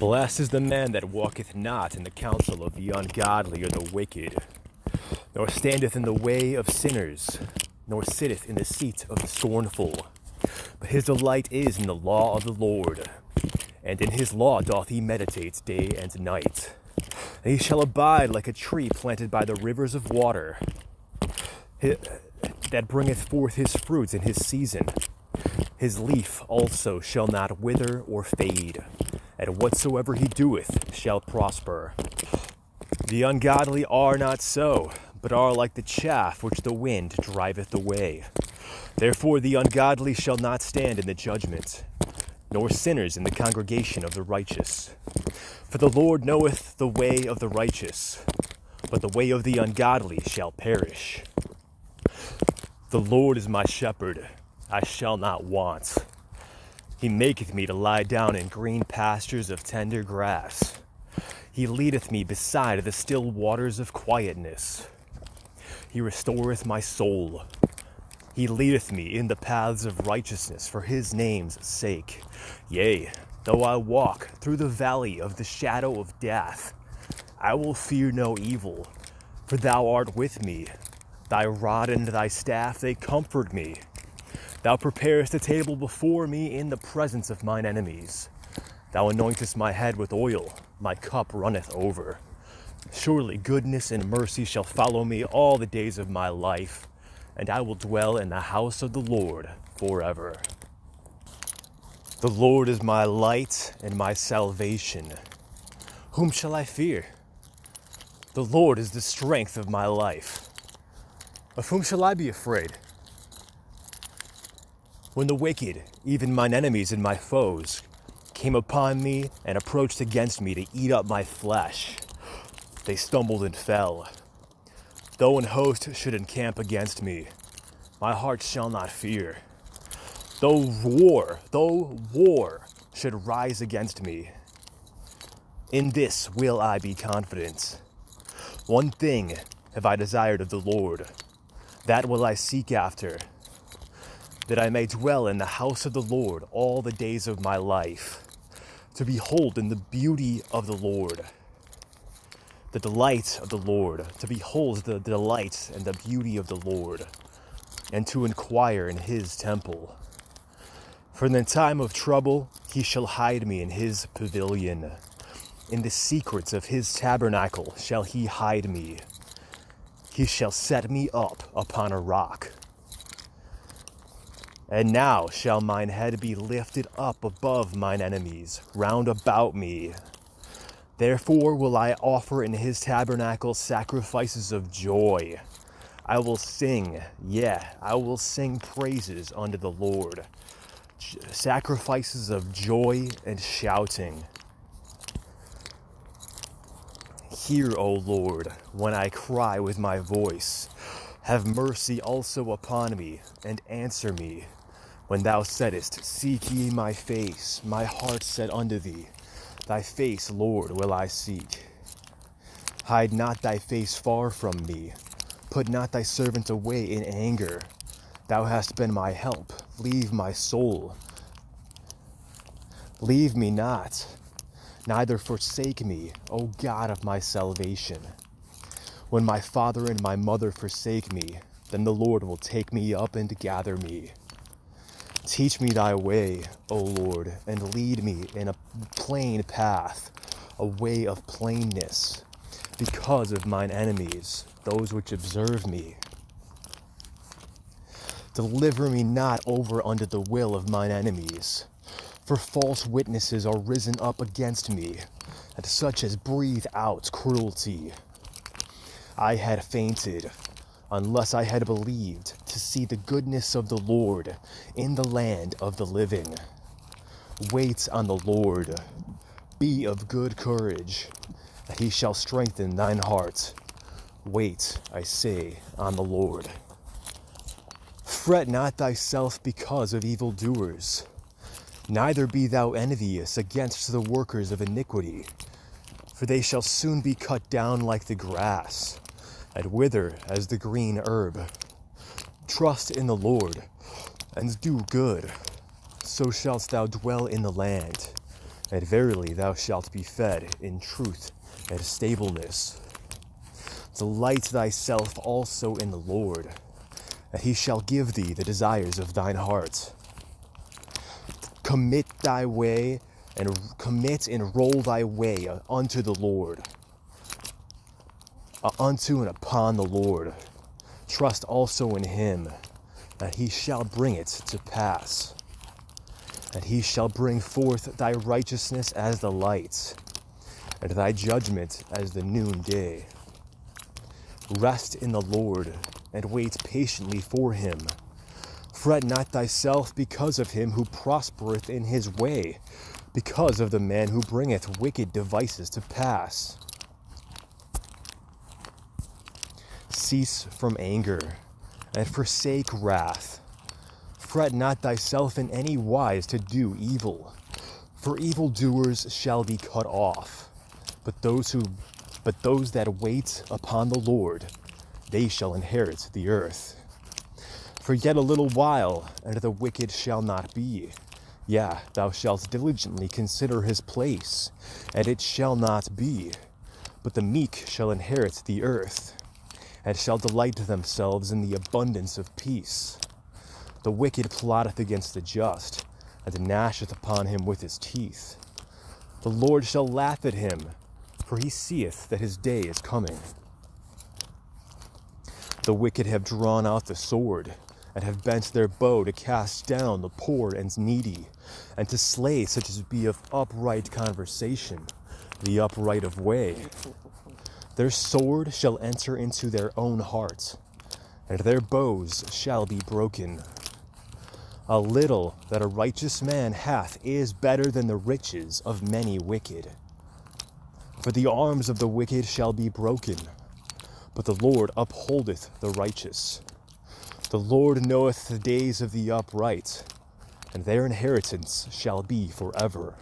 Blessed is the man that walketh not in the counsel of the ungodly or the wicked, nor standeth in the way of sinners, nor sitteth in the seat of the scornful. But his delight is in the law of the Lord, and in his law doth he meditate day and night. And he shall abide like a tree planted by the rivers of water, that bringeth forth his fruits in his season. His leaf also shall not wither or fade and whatsoever he doeth shall prosper. The ungodly are not so, but are like the chaff which the wind driveth away. Therefore the ungodly shall not stand in the judgment, nor sinners in the congregation of the righteous. For the Lord knoweth the way of the righteous, but the way of the ungodly shall perish. The Lord is my shepherd, I shall not want. He maketh me to lie down in green pastures of tender grass. He leadeth me beside the still waters of quietness. He restoreth my soul. He leadeth me in the paths of righteousness for his name's sake. Yea, though I walk through the valley of the shadow of death, I will fear no evil, for thou art with me. Thy rod and thy staff, they comfort me. Thou preparest a table before me in the presence of mine enemies. Thou anointest my head with oil, my cup runneth over. Surely goodness and mercy shall follow me all the days of my life, and I will dwell in the house of the Lord forever. The Lord is my light and my salvation. Whom shall I fear? The Lord is the strength of my life. Of whom shall I be afraid? When the wicked, even mine enemies and my foes, came upon me and approached against me to eat up my flesh, they stumbled and fell. Though an host should encamp against me, my heart shall not fear. Though war, though war should rise against me, in this will I be confident. One thing have I desired of the Lord, that will I seek after that I may dwell in the house of the Lord all the days of my life, to behold in the beauty of the Lord, the delight of the Lord, to behold the delight and the beauty of the Lord, and to inquire in his temple. For in the time of trouble he shall hide me in his pavilion. In the secrets of his tabernacle shall he hide me. He shall set me up upon a rock. And now shall mine head be lifted up above mine enemies round about me. Therefore will I offer in his tabernacle sacrifices of joy. I will sing, yeah, I will sing praises unto the Lord. sacrifices of joy and shouting. Hear, O Lord, when I cry with my voice. Have mercy also upon me, and answer me. When thou saidst, Seek ye my face, my heart said unto thee, Thy face, Lord, will I seek. Hide not thy face far from me. Put not thy servant away in anger. Thou hast been my help. Leave my soul. Leave me not, neither forsake me, O God of my salvation. When my father and my mother forsake me, then the Lord will take me up and gather me. Teach me thy way, O Lord, and lead me in a plain path, a way of plainness, because of mine enemies, those which observe me. Deliver me not over unto the will of mine enemies, for false witnesses are risen up against me, and such as breathe out cruelty. I had fainted unless I had believed to see the goodness of the Lord in the land of the living. Wait on the Lord. Be of good courage, that he shall strengthen thine heart. Wait, I say, on the Lord. Fret not thyself because of evildoers, neither be thou envious against the workers of iniquity, for they shall soon be cut down like the grass and wither as the green herb. Trust in the Lord and do good, so shalt thou dwell in the land. and verily thou shalt be fed in truth and stableness. Delight thyself also in the Lord, and he shall give thee the desires of thine heart. Commit thy way and commit and roll thy way unto the Lord, unto and upon the Lord. Trust also in him, and he shall bring it to pass. And he shall bring forth thy righteousness as the light, and thy judgment as the noonday. Rest in the Lord, and wait patiently for him. Fret not thyself because of him who prospereth in his way, because of the man who bringeth wicked devices to pass. Cease from anger, and forsake wrath. Fret not thyself in any wise to do evil, for evildoers shall be cut off. But those who but those that wait upon the Lord, they shall inherit the earth. For yet a little while, and the wicked shall not be. Yeah, thou shalt diligently consider his place, and it shall not be. But the meek shall inherit the earth, and shall delight themselves in the abundance of peace. The wicked plotteth against the just, and gnasheth upon him with his teeth. The Lord shall laugh at him, for he seeth that his day is coming. The wicked have drawn out the sword, and have bent their bow to cast down the poor and needy, and to slay such as be of upright conversation, the upright of way. Their sword shall enter into their own heart, and their bows shall be broken. A little that a righteous man hath is better than the riches of many wicked. For the arms of the wicked shall be broken, but the Lord upholdeth the righteous. The Lord knoweth the days of the upright, and their inheritance shall be forever.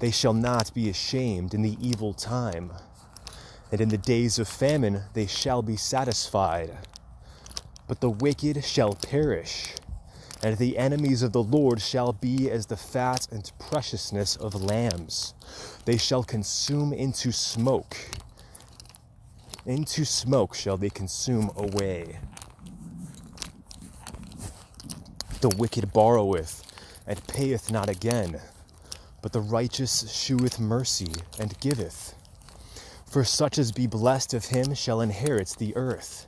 They shall not be ashamed in the evil time, and in the days of famine they shall be satisfied. But the wicked shall perish, and the enemies of the Lord shall be as the fat and preciousness of lambs. They shall consume into smoke. Into smoke shall they consume away. The wicked borroweth and payeth not again, but the righteous sheweth mercy and giveth. For such as be blessed of him shall inherit the earth,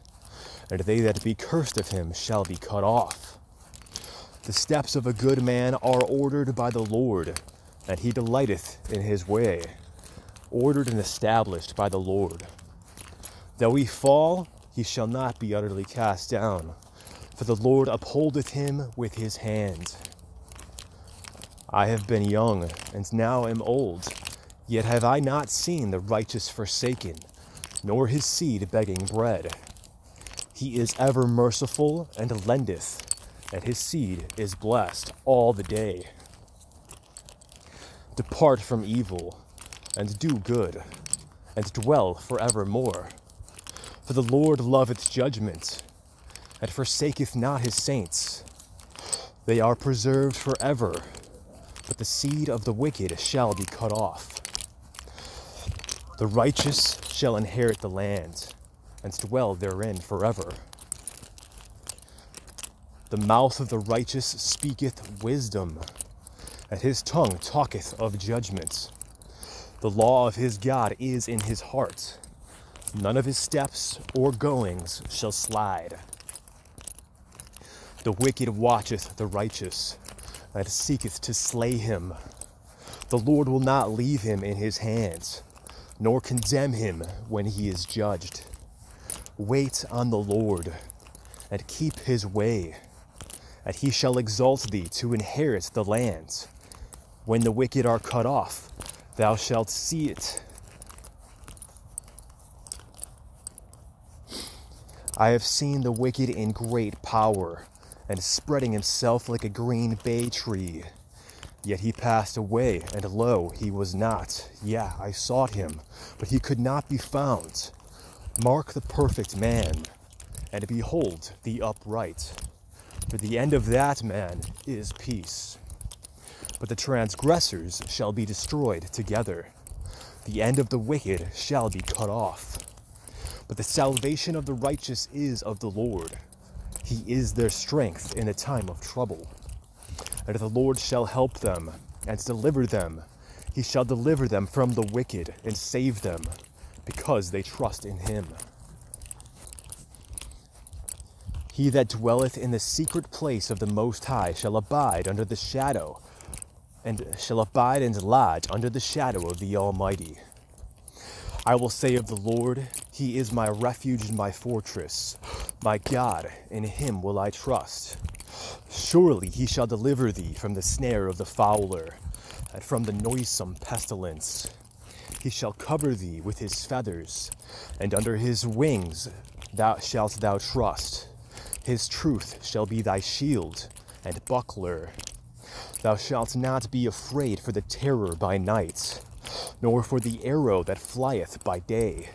and they that be cursed of him shall be cut off. The steps of a good man are ordered by the Lord, and he delighteth in his way, ordered and established by the Lord. Though he fall, he shall not be utterly cast down, for the Lord upholdeth him with his hand. I have been young, and now am old, yet have I not seen the righteous forsaken, nor his seed begging bread. He is ever merciful and lendeth and his seed is blessed all the day. Depart from evil, and do good, and dwell forevermore. For the Lord loveth judgment, and forsaketh not his saints. They are preserved forever, but the seed of the wicked shall be cut off. The righteous shall inherit the land, and dwell therein forever. The mouth of the righteous speaketh wisdom, and his tongue talketh of judgment. The law of his God is in his heart. None of his steps or goings shall slide. The wicked watcheth the righteous, and seeketh to slay him. The Lord will not leave him in his hands, nor condemn him when he is judged. Wait on the Lord, and keep his way and he shall exalt thee to inherit the land. When the wicked are cut off, thou shalt see it. I have seen the wicked in great power, and spreading himself like a green bay tree. Yet he passed away, and lo, he was not. Yeah, I sought him, but he could not be found. Mark the perfect man, and behold the upright. For the end of that man is peace. but the transgressors shall be destroyed together. The end of the wicked shall be cut off. But the salvation of the righteous is of the Lord. He is their strength in a time of trouble. And the Lord shall help them and deliver them. He shall deliver them from the wicked and save them, because they trust in him. He that dwelleth in the secret place of the Most High shall abide under the shadow, and shall abide and lodge under the shadow of the Almighty. I will say of the Lord, He is my refuge and my fortress. My God, in Him will I trust. Surely He shall deliver thee from the snare of the fowler, and from the noisome pestilence. He shall cover thee with His feathers, and under His wings thou shalt thou trust. His truth shall be thy shield and buckler. Thou shalt not be afraid for the terror by night nor for the arrow that flieth by day,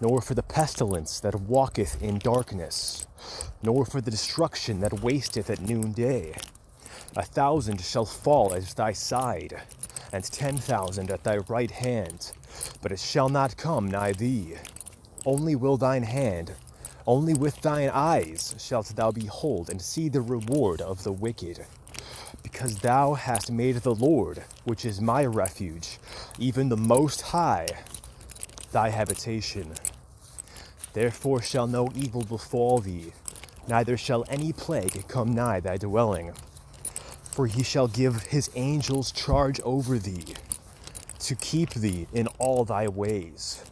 nor for the pestilence that walketh in darkness, nor for the destruction that wasteth at noonday. A thousand shall fall at thy side, and ten thousand at thy right hand, but it shall not come nigh thee. Only will thine hand, only with thine eyes shalt thou behold and see the reward of the wicked because thou hast made the Lord, which is my refuge, even the Most High, thy habitation. Therefore shall no evil befall thee, neither shall any plague come nigh thy dwelling. For he shall give his angels charge over thee, to keep thee in all thy ways.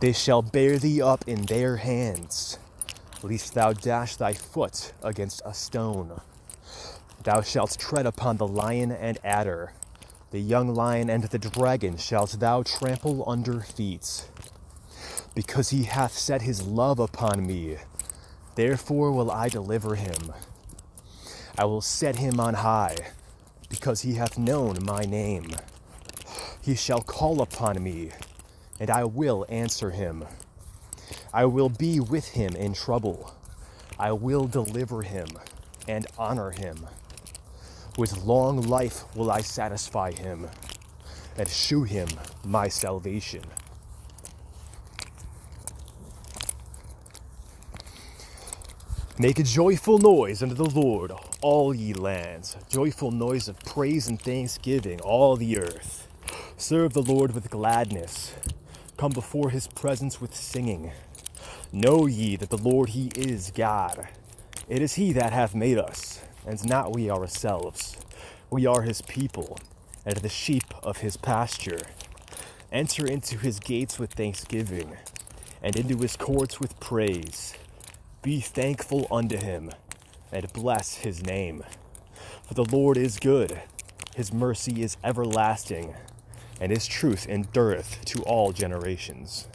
They shall bear thee up in their hands, lest thou dash thy foot against a stone. Thou shalt tread upon the lion and adder, the young lion and the dragon shalt thou trample under feet. Because he hath set his love upon me, therefore will I deliver him. I will set him on high, because he hath known my name. He shall call upon me, and I will answer him. I will be with him in trouble. I will deliver him and honor him. With long life will I satisfy him and shew him my salvation. Make a joyful noise unto the Lord, all ye lands, joyful noise of praise and thanksgiving, all the earth. Serve the Lord with gladness, come before his presence with singing. Know ye that the Lord he is God. It is he that hath made us and not we ourselves. We are his people, and the sheep of his pasture. Enter into his gates with thanksgiving, and into his courts with praise. Be thankful unto him, and bless his name. For the Lord is good, his mercy is everlasting, and his truth endureth to all generations.